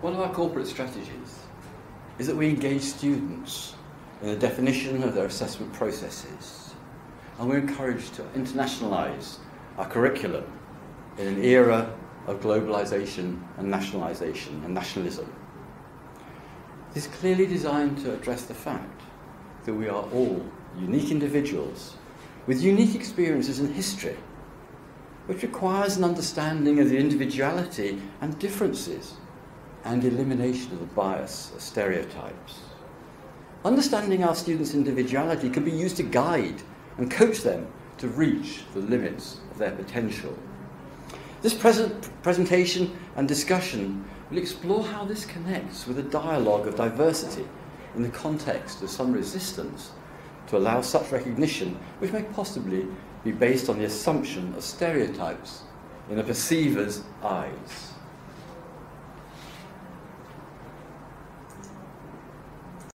One of our corporate strategies is that we engage students in the definition of their assessment processes, and we're encouraged to internationalise our curriculum in an era of globalisation and nationalisation and nationalism. This is clearly designed to address the fact that we are all unique individuals with unique experiences and history, which requires an understanding of the individuality and differences and elimination of the bias of stereotypes. Understanding our students' individuality can be used to guide and coach them to reach the limits of their potential. This present presentation and discussion will explore how this connects with a dialogue of diversity in the context of some resistance to allow such recognition, which may possibly be based on the assumption of stereotypes in a perceiver's eyes.